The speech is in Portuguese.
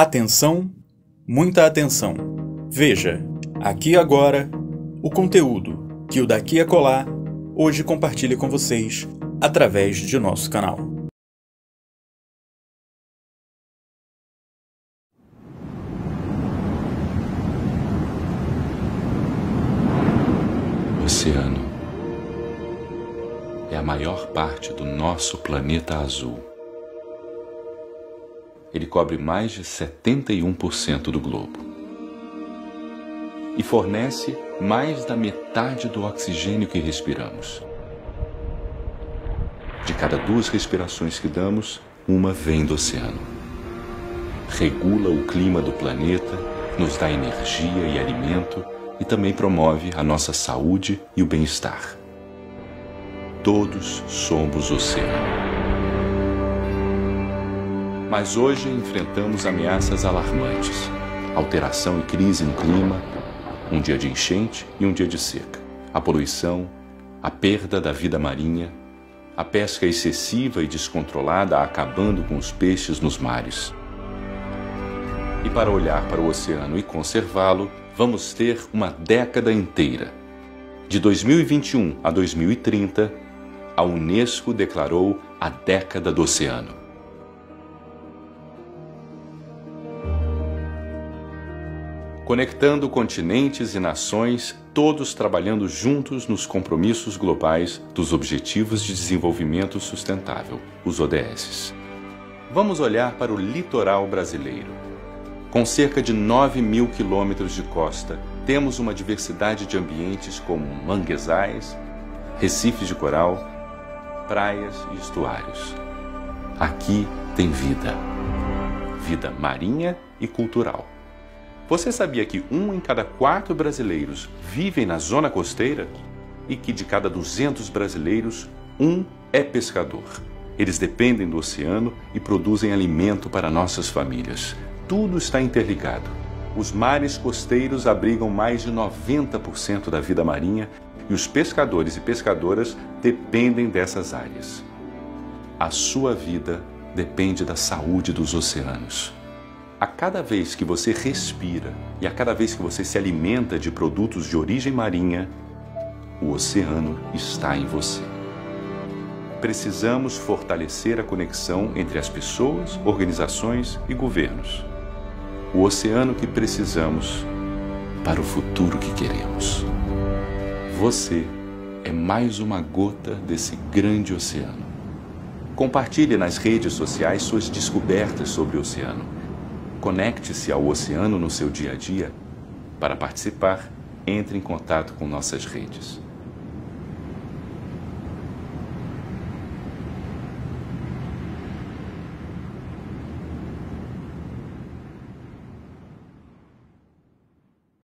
Atenção, muita atenção. Veja, aqui agora, o conteúdo que o Daqui a Colar hoje compartilha com vocês através de nosso canal. Oceano é a maior parte do nosso planeta azul ele cobre mais de 71% do globo e fornece mais da metade do oxigênio que respiramos. De cada duas respirações que damos, uma vem do oceano. Regula o clima do planeta, nos dá energia e alimento e também promove a nossa saúde e o bem-estar. Todos somos oceano. Mas hoje enfrentamos ameaças alarmantes: alteração e crise no clima, um dia de enchente e um dia de seca, a poluição, a perda da vida marinha, a pesca excessiva e descontrolada acabando com os peixes nos mares. E para olhar para o oceano e conservá-lo, vamos ter uma década inteira. De 2021 a 2030, a Unesco declarou a década do oceano. Conectando continentes e nações, todos trabalhando juntos nos compromissos globais dos Objetivos de Desenvolvimento Sustentável, os ODS. Vamos olhar para o litoral brasileiro. Com cerca de 9 mil quilômetros de costa, temos uma diversidade de ambientes como manguezais, recifes de coral, praias e estuários. Aqui tem vida. Vida marinha e cultural. Você sabia que um em cada quatro brasileiros vivem na zona costeira? E que de cada 200 brasileiros, um é pescador. Eles dependem do oceano e produzem alimento para nossas famílias. Tudo está interligado. Os mares costeiros abrigam mais de 90% da vida marinha e os pescadores e pescadoras dependem dessas áreas. A sua vida depende da saúde dos oceanos. A cada vez que você respira e a cada vez que você se alimenta de produtos de origem marinha, o oceano está em você. Precisamos fortalecer a conexão entre as pessoas, organizações e governos. O oceano que precisamos para o futuro que queremos. Você é mais uma gota desse grande oceano. Compartilhe nas redes sociais suas descobertas sobre o oceano Conecte-se ao oceano no seu dia a dia. Para participar, entre em contato com nossas redes.